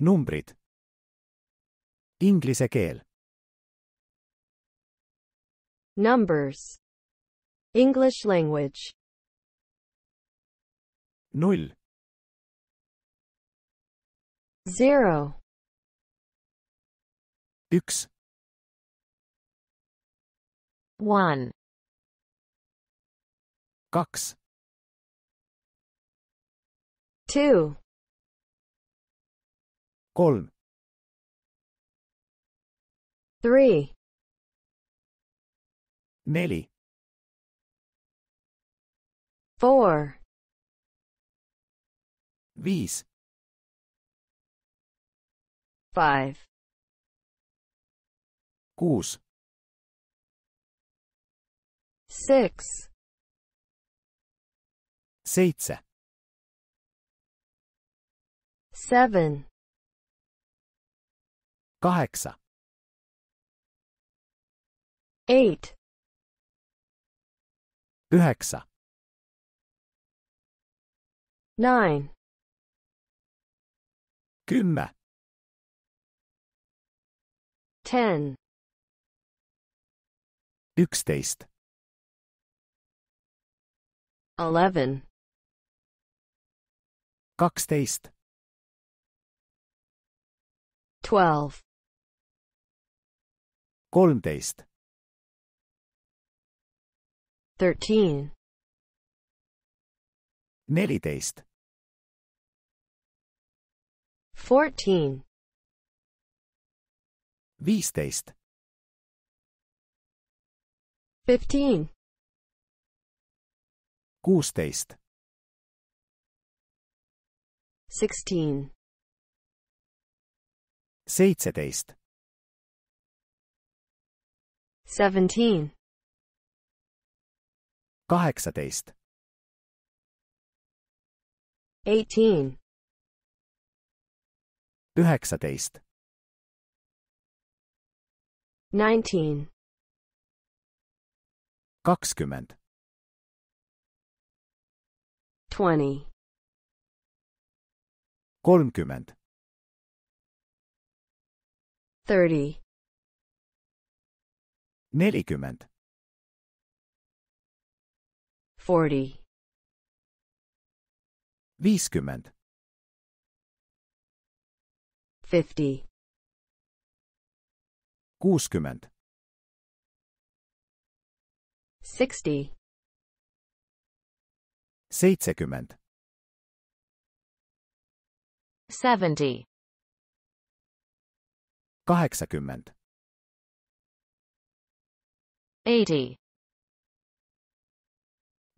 Numbrid. Inglise keel. Numbers. English language. null, Zero. üks, One. kaks, Two. Kolm, Three. neli, Four. viis, Five. kuus, Six. seitse, Seven. Kaheksa, Eight. üheksa, Nine. kümme, Ten. üksteist, Eleven. kaksteist, Twelve. Kolmteist, Thirteen. neliteist, Fourteen. viisteist, Fifteen. kuusteist, Sixteen. seitseteist, Seventeen. kaheksateist, Eighteen. üheksateist, Nineteen. kakskümmend, Twenty. kolmkümmend, Thirty. 40 forty, 50 fifty, 60 sixty, 70 70 80 Eighty.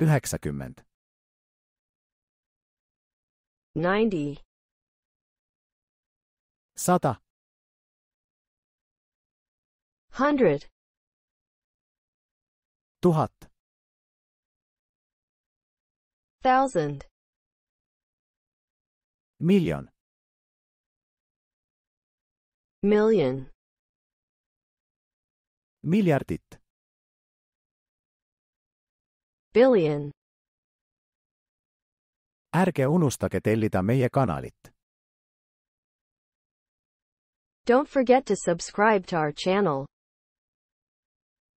üheksakümmend, Ninety. sada, Hundred. tuhat, Thousand. miljon, Million. miljardit, Billion. ärge unustage tellida meie kanalit. Don't forget to subscribe to our channel.